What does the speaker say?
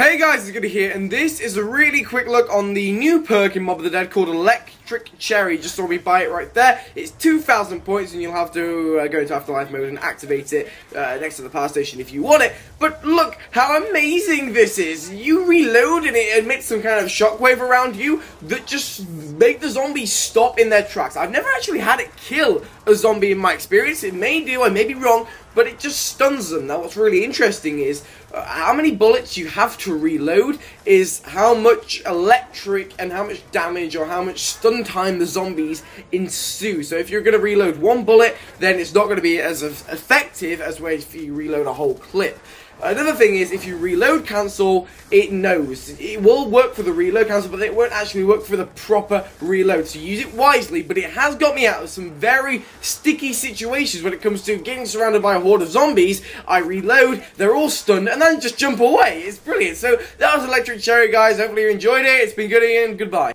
Hey guys, it's Goody here, and this is a really quick look on the new perk in Mob of the Dead called Electric Cherry. Just saw me buy it right there. It's 2,000 points, and you'll have to uh, go into Afterlife mode and activate it uh, next to the power station if you want it. But look how amazing this is! You reload, and it emits some kind of shockwave around you that just make the zombies stop in their tracks. I've never actually had it kill a zombie in my experience. It may do, I may be wrong, but it just stuns them. Now, what's really interesting is uh, how many bullets you have to reload is how much electric and how much damage or how much stun time the zombies ensue. So if you're going to reload one bullet, then it's not going to be as effective as if you reload a whole clip. Another thing is, if you reload cancel, it knows. It will work for the reload cancel, but it won't actually work for the proper reload. So use it wisely, but it has got me out of some very sticky situations when it comes to getting surrounded by a horde of zombies. I reload, they're all stunned, and then just jump away. It's brilliant. So that was Electric Cherry, guys. Hopefully you enjoyed it. It's been good again. Goodbye.